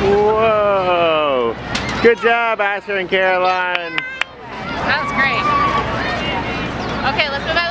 Whoa. Good job, Asher and Caroline. That was great. Okay, let's move out.